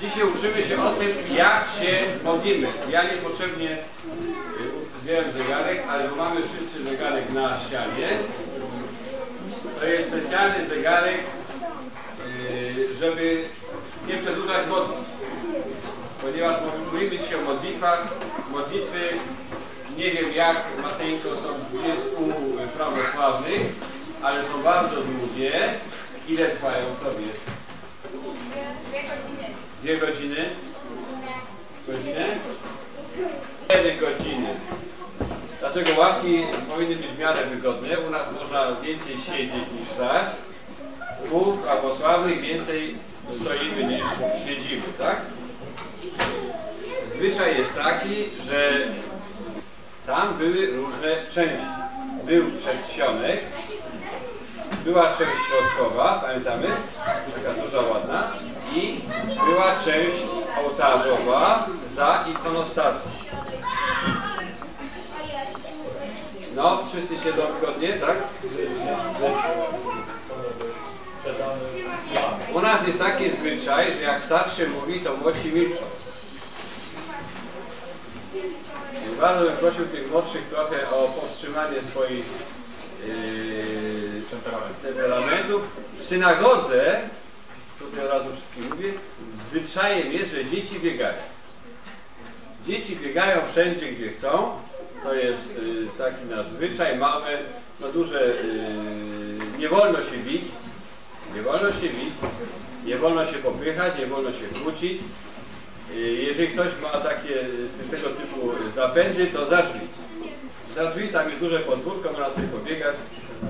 Dzisiaj uczymy się o tym, jak się modlimy. Ja niepotrzebnie y, wziąłem zegarek, ale mamy wszyscy zegarek na ścianie. To jest specjalny zegarek, y, żeby nie przedłużać modlitw. Ponieważ mówimy dzisiaj o modlitwach. Modlitwy, nie wiem jak Mateńko, to jest u prawosławnych, ale są bardzo długie. Ile trwają? Kto wie? Dwie godziny? Godzinę? Cztery godziny. Dlatego ławki powinny być w miarę wygodne. U nas można więcej siedzieć niż stać. U prawosławnych więcej stoimy niż siedzimy, tak? Zwyczaj jest taki, że tam były różne części. Był przedsionek, była część środkowa, pamiętamy? Taka duża, ładna. I była część ołtarzowa za ikonostasem. No, wszyscy siedzą wygodnie, tak? U nas jest taki zwyczaj, że jak starszy mówi, to młodsi milczą. Więc bardzo bym prosił tych młodszych trochę o powstrzymanie swoich yy, temperamentów. W synagodze, tutaj razu wszystkim mówię, zwyczajem jest, że dzieci biegają. Dzieci biegają wszędzie, gdzie chcą. To jest y, taki nasz zwyczaj. Mamy no duże, y, nie wolno się bić, nie wolno się bić, nie wolno się popychać, nie wolno się kłócić. Y, Jeżeli ktoś ma takie y, tego typu zapędy, to za drzwi. Za drzwi tam jest duże podwórko, można sobie pobiegać,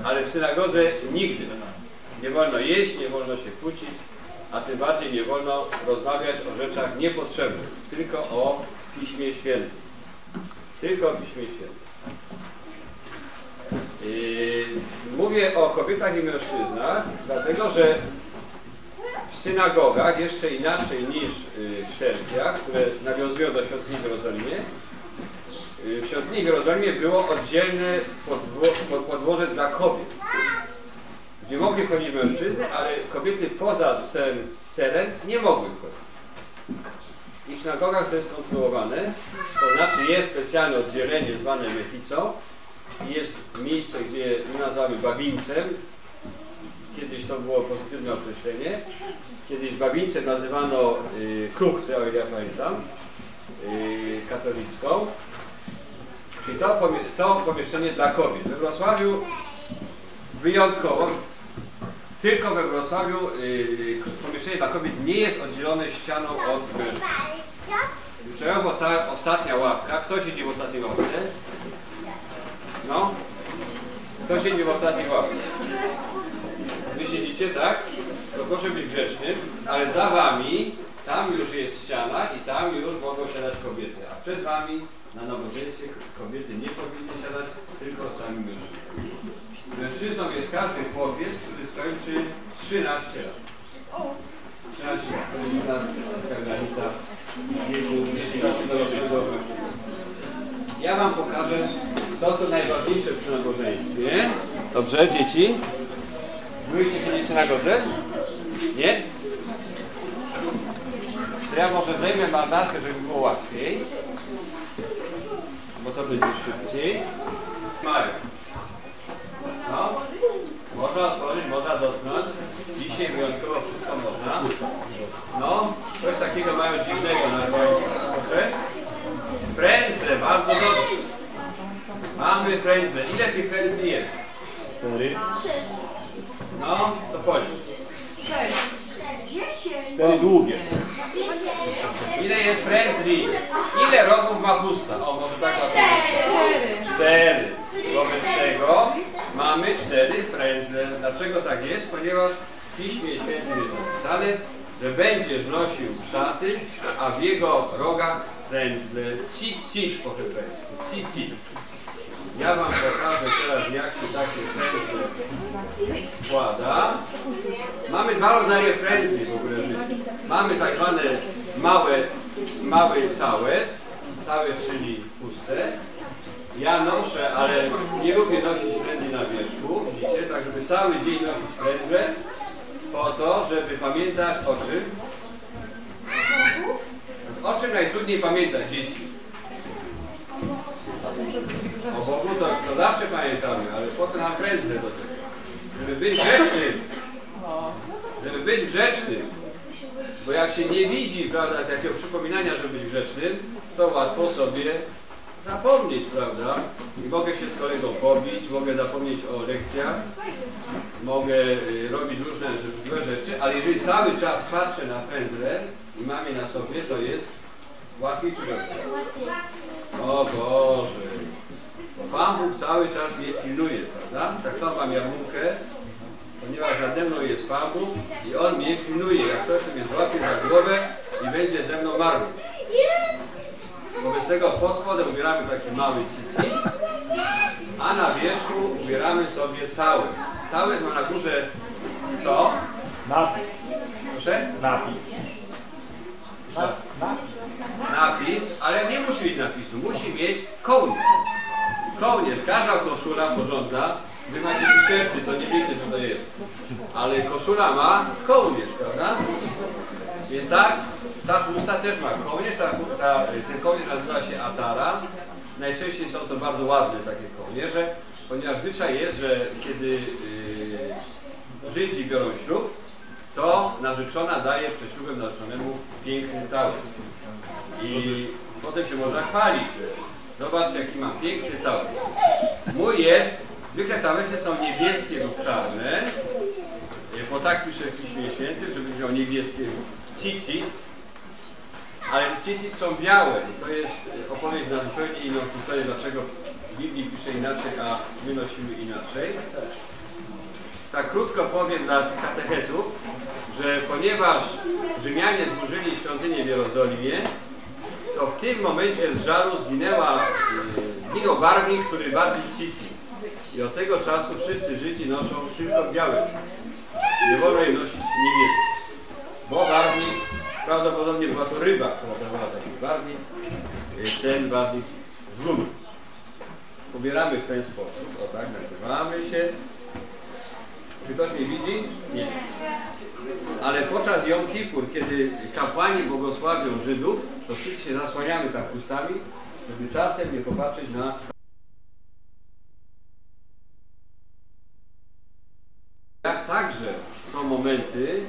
ale w synagodze nigdy. Nie wolno jeść, nie wolno się kłócić, a tym bardziej nie wolno rozmawiać o rzeczach niepotrzebnych, tylko o Piśmie Świętym. Tylko o Piśmie Świętym. Yy, mówię o kobietach i mężczyznach, dlatego że w synagogach jeszcze inaczej niż yy, w cerkwiach, które nawiązują do świątyni w Jerozolimie, yy, w świątyni w Jerozolimie było oddzielne podło pod- podłoże dla kobiet, gdzie mogli wchodzić mężczyzny, ale kobiety poza ten teren nie mogły wchodzić. I w synagogach to jest kontrolowane, to znaczy jest specjalne oddzielenie zwane mechicą i jest miejsce, gdzie my nazywamy babińcem. Kiedyś to było pozytywne określenie. Kiedyś babińcem nazywano y, kruchtę, o ile ja pamiętam, y, katolicką. Czyli to, to pomieszczenie dla kobiet. We Wrocławiu wyjątkowo, tylko we Wrocławiu y, pomieszczenie dla kobiet nie jest oddzielone ścianą od mężczyzn. Bo ta ostatnia ławka, kto siedzi w ostatniej ławce? No? Kto siedzi w ostatniej ławce? Wy siedzicie, tak? To proszę być grzecznym, ale za wami, tam już jest ściana i tam już mogą siadać kobiety, a przed wami na nabożeństwie kobiety nie powinny siadać, tylko sami mężczyźni. Mężczyzną jest każdy chłopiec, który skończy 13 lat. 13 lat, to jest taka granica wieku. Ja Wam pokażę to, co najważniejsze przy nabożeństwie. Dobrze, dzieci? Byliście kiedyś w synagodze? Nie? To ja może zejmę marynarkę, żeby było łatwiej. Bo to będzie szybciej. Mają. No. Można otworzyć, można dotknąć. Dzisiaj wyjątkowo wszystko można. No, coś takiego mają dziwnego na końcu. Proszę. Frędzle, bardzo dobrze. Ile tych frędzli jest? Cztery. No, to policz. Cztery długie. Ile jest frędzli? Ile rogów ma chusta? O, może tak łatwo. Cztery. Wobec tego mamy cztery frędzle. Dlaczego tak jest? Ponieważ w Piśmie Świętym jest napisane, że będziesz nosił szaty, a w jego rogach frędzle. Cicisz po hebrajsku. Cicisz. Ja wam pokażę teraz jak się takie frędzle wkłada. Mamy dwa rodzaje frędzli w ogóle. Mamy tak zwane małe, mały tałes, tałes czyli puste. Ja noszę, ale nie lubię nosić frędzli na wierzchu, widzicie, tak żeby cały dzień nosić frędzle po to, żeby pamiętać o czym? O czym najtrudniej pamiętać dzieci? O Bogu to, to zawsze pamiętamy, ale po co nam frędzle do tego? Żeby być grzecznym. Żeby być grzecznym. Bo jak się nie widzi, prawda, takiego przypominania, żeby być grzecznym, to łatwo sobie zapomnieć, prawda? I mogę się z kolegą pobić, mogę zapomnieć o lekcjach, mogę y, robić różne złe rzeczy, ale jeżeli cały czas patrzę na frędzle i mam je na sobie, to jest łatwiej czy? O Boże! Pan Bóg cały czas mnie pilnuje, prawda? Tak samo mam jabłkę, ponieważ nade mną jest Pan Bóg i On mnie pilnuje. Jak coś, to mnie złapie za głowę i będzie ze mną marły. Wobec tego pod spodem ubieramy taki mały cycki, a na wierzchu ubieramy sobie tałes. Tałes ma na górze co? Napis. Proszę? Napis. Na- na- napis, ale nie musi mieć napisu, musi mieć kołnierz. Kołnierz, każda koszula porządna, wy macie t-shirty, to nie wiecie co to jest. Ale koszula ma kołnierz, prawda? Więc tak, ta chusta też ma kołnierz, ta, ta, ten kołnierz nazywa się atara. Najczęściej są to bardzo ładne takie kołnierze, ponieważ zwyczaj jest, że kiedy yy, Żydzi biorą ślub, to narzeczona daje przed ślubem narzeczonemu piękny tałes. I potem się można chwalić, że zobaczcie jaki mam piękny tałes. Mój jest, zwykle tałesy są niebieskie lub czarne, E, bo tak pisze w Piśmie żeby miał niebieskie cici, ale cici są białe i to jest e, opowieść na zupełnie inną historię, dlaczego w Biblii pisze inaczej, a my nosimy inaczej. Tak krótko powiem dla katechetów, że ponieważ Rzymianie zburzyli świątynię w Jerozolimie, to w tym momencie z żalu zginęła, y, zginął barwnik, który barwił cici. I od tego czasu wszyscy Żydzi noszą tylko białe. Nie wolno jej nosić niebieskie. Bo barwnik, prawdopodobnie była to ryba, która dawała taki barwnik, y, ten barwnik zgubił. Pobieramy w ten sposób, o tak, nagrywamy się. Czy ktoś mnie widzi? Nie. Ale podczas Jom Kippur, kiedy kapłani błogosławią Żydów, to wszyscy się zasłaniamy tak ustami, żeby czasem nie popatrzeć na Jak także są momenty,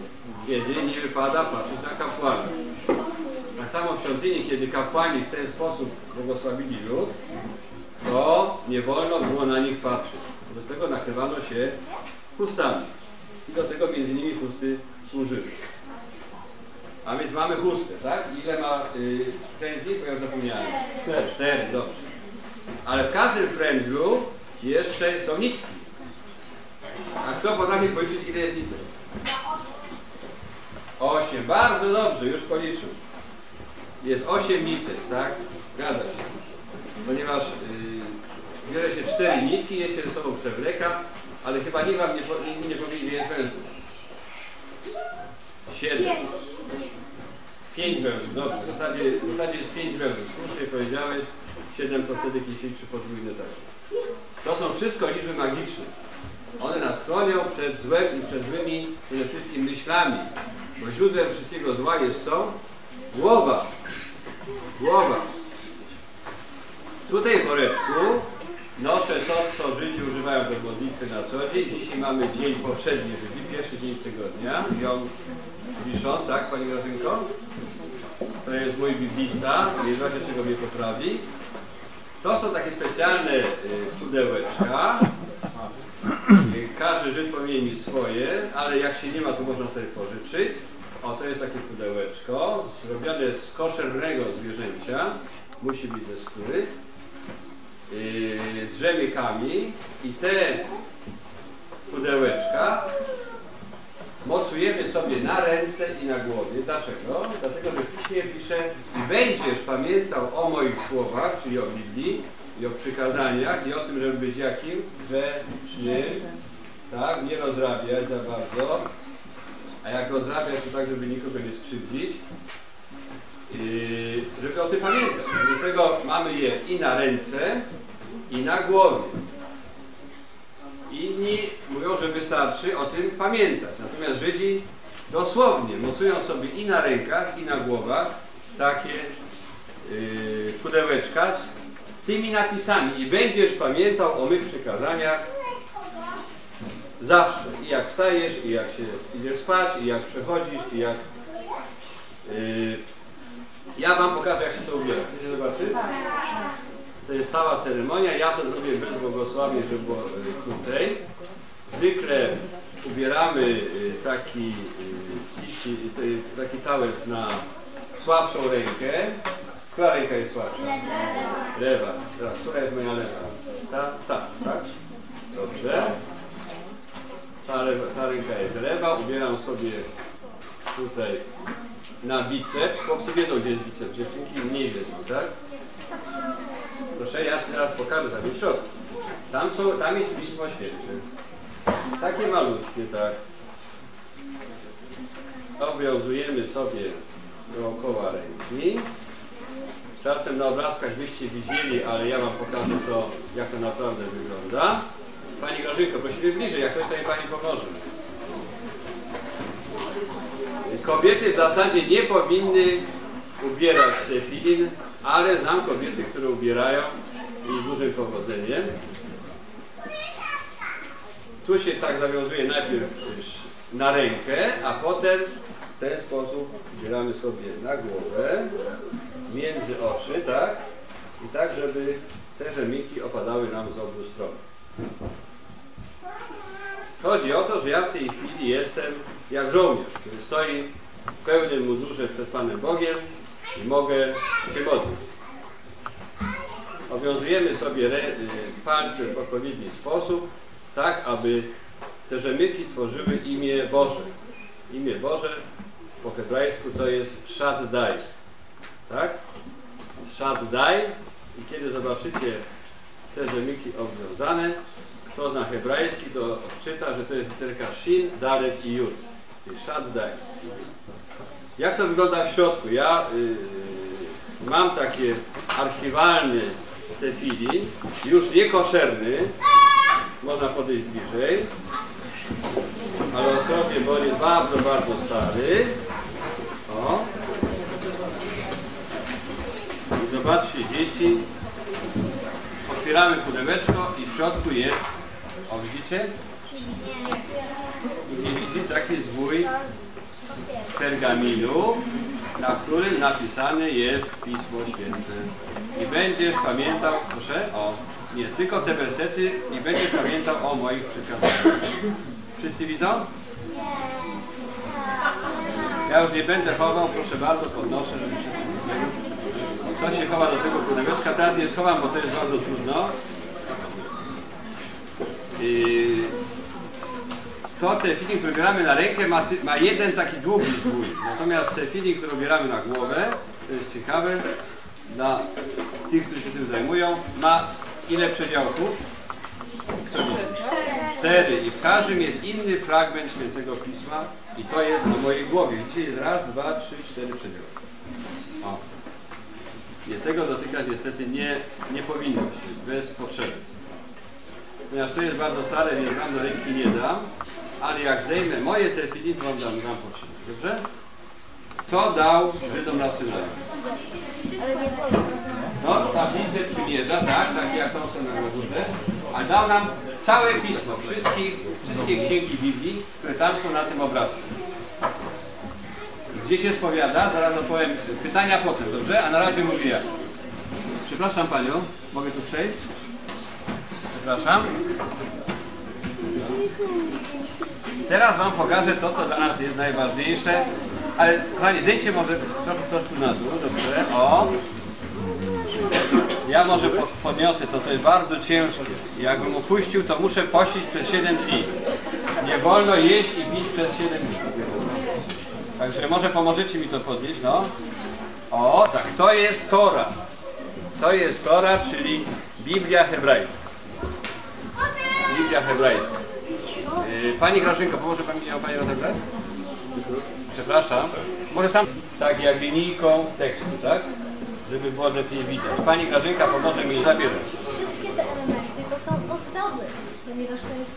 kiedy nie wypada patrzeć na kapłanów. Tak samo w świątyni, kiedy kapłani w ten sposób błogosławili lud, to nie wolno było na nich patrzeć. Wobec tego nakrywano się chustami. I do tego między innymi chusty służyły. A więc mamy chustę, tak? Ile ma y, frędzli? Bo ja zapomniałem. Cztery. Cztery, dobrze. Ale w każdym frędzlu jeszcze są nitki. A kto potrafi policzyć ile jest nitek? Osiem. Bardzo dobrze, już policzył. Jest osiem nitek, tak? Zgadza się. Ponieważ yy, bierze się cztery nitki, je się ze sobą przewleka, ale chyba nikt wam nie, po, nikt nie powie ile jest węzłów. Siedem. Pięć węzłów, dobrze. W zasadzie, w zasadzie jest pięć węzłów. Słusznie powiedziałeś, siedem to wtedy liczy podwójne tak. To są wszystko liczby magiczne. One nas chronią przed złem i przed złymi przede wszystkim myślami. Bo źródłem wszystkiego zła jest co? Głowa. Głowa. Tutaj w woreczku noszę to, co Żydzi używają do modlitwy na co dzień. Dzisiaj mamy dzień powszedni Żydzi, pierwszy dzień tygodnia. Jom Wiszon, tak Pani Grażynko? To jest mój biblista, nie razie czego mnie poprawi. To są takie specjalne y, pudełeczka. Każdy Żyd powinien mieć swoje, ale jak się nie ma, to można sobie pożyczyć. O, to jest takie pudełeczko, zrobione z koszernego zwierzęcia. Musi być ze skóry. Yy, z rzemykami i te pudełeczka mocujemy sobie na ręce i na głowie. Dlaczego? Dlatego, że w Piśmie pisze i będziesz pamiętał o moich słowach, czyli o Biblii i o przykazaniach i o tym, żeby być jakim? Grzecznym, tak? Nie rozrabiać za bardzo, a jak rozrabiać, to tak, żeby nikogo nie skrzywdzić. Yy, żeby o tym pamiętać. Dlatego mamy je i na ręce, i na głowie. Inni mówią, że wystarczy o tym pamiętać. Natomiast Żydzi dosłownie mocują sobie i na rękach, i na głowach takie yy, pudełeczka z tymi napisami. I będziesz pamiętał o mych przykazaniach zawsze. I jak wstajesz, i jak się idziesz spać, i jak przechodzisz, i jak... Yy, ja Wam pokażę, jak się to ubiera. To jest cała ceremonia. Ja to zrobię bez błogosławień, żeby było y, krócej. Zwykle ubieramy y, taki, y, taki tałec na słabszą rękę. Która ręka jest słabsza? Lewa. Teraz, która jest moja lewa? Ta, ta, tak? Dobrze. Ta, lewa, ta ręka jest lewa. Ubieram sobie tutaj na biceps. Chłopcy wiedzą, gdzie jest biceps. Dziewczynki mniej wiedzą, tak? Proszę, ja teraz pokażę za w środku. Tam, są, tam jest Pismo Święte. Takie malutkie, tak. Obowiązujemy sobie dookoła ręki. Czasem na obrazkach byście widzieli, ale ja Wam pokażę to, jak to naprawdę wygląda. Pani Grażynko, prosimy bliżej, jak ktoś tutaj Pani pomoże. Kobiety w zasadzie nie powinny ubierać tefilin, ale znam kobiety, które ubierają i z dużym powodzeniem. Tu się tak zawiązuje najpierw na rękę, a potem w ten sposób ubieramy sobie na głowę, między oczy, tak? I tak, żeby te rzemiki opadały nam z obu stron. Chodzi o to, że ja w tej chwili jestem jak żołnierz, który stoi w pełnym mundurze przed Panem Bogiem i mogę się modlić. Owiązujemy sobie y, palce w odpowiedni sposób, tak aby te rzemyki tworzyły imię Boże. Imię Boże po hebrajsku to jest Shaddai. Tak? Shaddai i kiedy zobaczycie te rzemyki obwiązane, kto zna hebrajski, to czyta, że to jest literka Shin, Dalet i Jud. Shaddai. Jak to wygląda w środku? Ja yy, mam takie archiwalny tefili, już nie koszerny, można podejść bliżej, ale ostrożnie, bo jest bardzo, bardzo stary. O. I zobaczcie, dzieci, otwieramy pudełeczko i w środku jest, o widzicie? Widzicie, taki zwój pergaminu, na którym napisane jest Pismo Święte. I będziesz pamiętał, proszę, o, nie, tylko te wersety i będziesz pamiętał o moich przykazaniach. Wszyscy widzą? Ja już nie będę chował, proszę bardzo, podnoszę, to się chowa do tego pudełeczka, teraz nie schowam, bo to jest bardzo trudno. I to te filmy, które bieramy na rękę, ma, ma jeden taki długi zwój. Natomiast te filmy, które bieramy na głowę, to jest ciekawe, dla tych, którzy się tym zajmują, ma ile przedziałków? Wie? Cztery. I w każdym jest inny fragment Świętego Pisma i to jest na mojej głowie. Dzisiaj jest raz, dwa, trzy, cztery przedziałki. O. Nie, tego dotykać niestety nie, nie powinno się, bez potrzeby. Ponieważ to jest bardzo stare, więc wam do ręki nie dam, ale jak zdejmę moje tefili, to wam dam, dam. Dobrze? Co dał Żydom na Synaju? No, tablicę przymierza, tak, tak jak są na górze, a dał nam całe pismo, wszystkich, wszystkie księgi Biblii, które tam są na tym obrazku. Gdzie się spowiada? Zaraz odpowiem pytania potem, dobrze? A na razie mówię ja. Przepraszam Panią, mogę tu przejść? Przepraszam. Teraz Wam pokażę to, co dla nas jest najważniejsze, ale kochani, zejdźcie może trochę, troszkę na dół, dobrze? O! Ja może po- podniosę to, to jest bardzo ciężkie. Jakbym upuścił, to muszę pościć przez 7 dni. Nie wolno jeść i pić przez 7 dni. Także może pomożecie mi to podnieść, no. O, tak, to jest Tora. To jest Tora, czyli Biblia hebrajska. Biblia hebrajska. Pani Grażynko, pomoże Pani ją Pani rozebrać? Przepraszam. Może sam tak jak linijką tekstu, tak? Żeby było lepiej widać. Pani Grażynka pomoże mi zabierać. Wszystkie te elementy to są ozdoby, ponieważ to jest,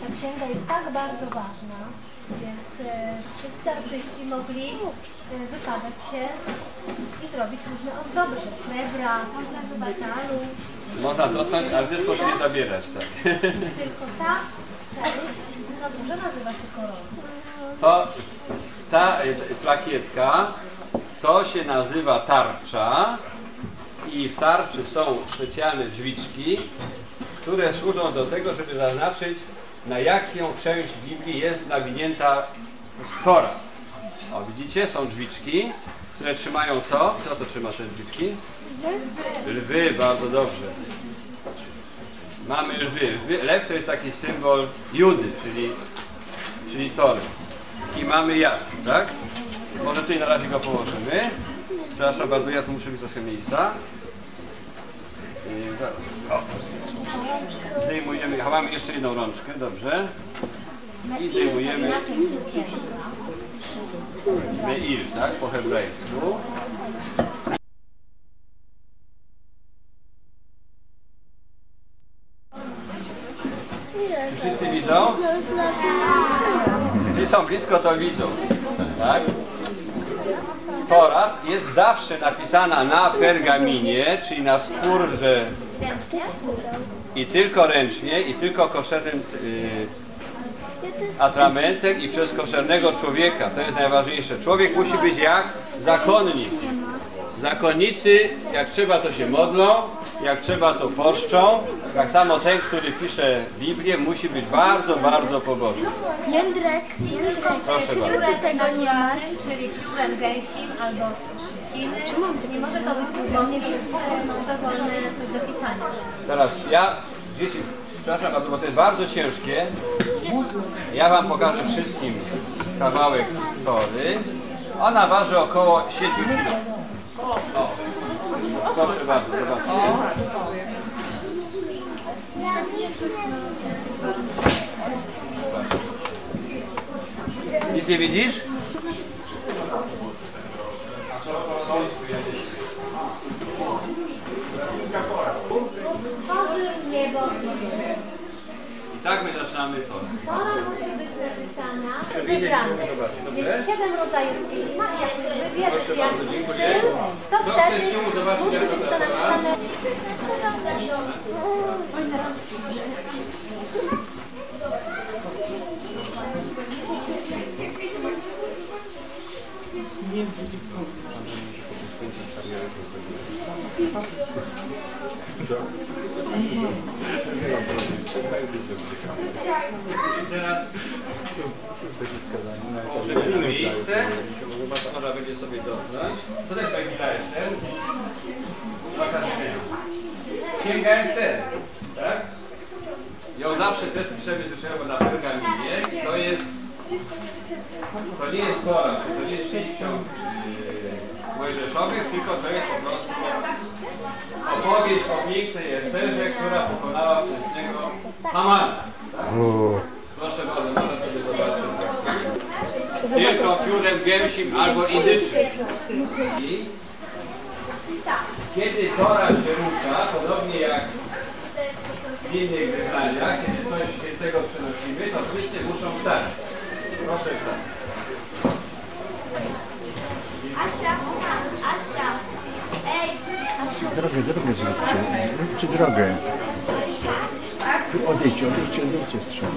ta księga jest tak bardzo ważna, więc e, wszyscy artyści mogli e, wykazać się i zrobić różne ozdoby ze srebra, z metalu. Można dotknąć, ale też proszę nie zabierać, tak? Tylko ta część, która może nazywa się koroną. To ta t- plakietka to się nazywa tarcza i w tarczy są specjalne drzwiczki, które służą do tego, żeby zaznaczyć na jaką część Biblii jest nawinięta Tora. O, widzicie, są drzwiczki, które trzymają co? Kto to trzyma te drzwiczki? Lwy, bardzo dobrze. Mamy lwy. Lew to jest taki symbol Judy, czyli, czyli Tory. I mamy jad, tak? Może tutaj na razie go położymy. Przepraszam bardzo, ja tu muszę mieć trochę miejsca. I zaraz. Zdejmujemy, a mamy jeszcze jedną rączkę, dobrze. I zdejmujemy. Meir, tak? Po hebrajsku. Są blisko, to widzą. Tak? Jest zawsze napisana na pergaminie, czyli na skórze i tylko ręcznie, i tylko koszernym y, atramentem i przez koszernego człowieka. To jest najważniejsze. Człowiek musi być jak zakonnik. Zakonnicy, jak trzeba, to się modlą, jak trzeba, to poszczą. Tak samo ten, który pisze Biblię, musi być bardzo, bardzo pobożny. Jędrek, Jędrek, Proszę czy bardzo. ty tego nie masz? Czyli królem gęsim albo trzciny. Nie może to być długopis, czy dowolne coś do pisania. Teraz ja, dzieci, przepraszam bardzo, bo to jest bardzo ciężkie. Ja Wam pokażę wszystkim kawałek tory. Ona waży około 7 kg. O, proszę bardzo, zobaczcie. Nic nie widzisz? I tak my zaczynamy to. Tora musi być napisana dobrze? Jest siedem rodzajów pisma i jak już wybierzesz Proszę jaki bardzo, dziękuję. styl, to wtedy chce się zobaczyć, musi jak być to to wygląda? napisane. Położymy na miejsce. Będzie sobie dotknąć. Co to jest Księga? Księga Ester, tak? Ją zawsze też piszemy zwyczajowo na pergaminie i to jest to nie jest Tora, to nie jest ksiąg yy, mojżeszowych, tylko to jest po prostu opowieść o pięknej Esterze, która pokonała wstępnego Hamana. Tak? Proszę bardzo, można sobie zobaczyć. Tylko piórem gęsim albo indyczym. I kiedy Tora się rusza, podobnie jak w innych wyznaniach, kiedy coś świętego przenosimy, to wszyscy muszą wstać. Proszę wstać. Asia, Asia, ej, Drogę, drogę zróbcie. Zróbcie drogę. Tu odejdźcie, odejdźcie, odejdźcie strzał.